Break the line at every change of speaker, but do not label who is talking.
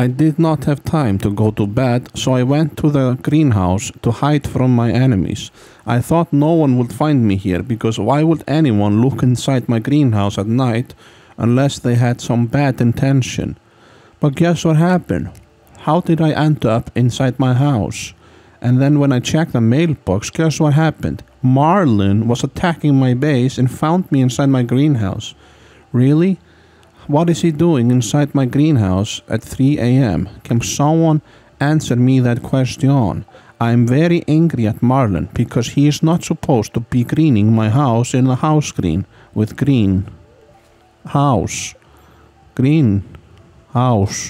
I did not have time to go to bed, so I went to the greenhouse to hide from my enemies. I thought no one would find me here because why would anyone look inside my greenhouse at night unless they had some bad intention? But guess what happened? How did I end up inside my house? And then when I checked the mailbox, guess what happened? Marlon was attacking my base and found me inside my greenhouse. Really? What is he doing inside my greenhouse at 3 a.m.? Can someone answer me that question? I am very angry at Marlon because he is not supposed to be greening my house in the house green with green. House. Green. House.